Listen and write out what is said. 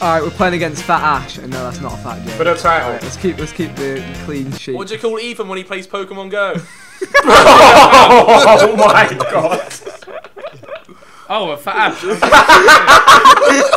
Alright, we're playing against Fat Ash, and no, that's not a fat joke. But a title. Alright, let's keep let's keep the clean sheet. What do you call Ethan when he plays Pokemon Go? Oh, oh my god. Oh, a fat ash.